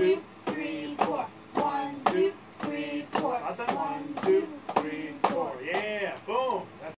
you.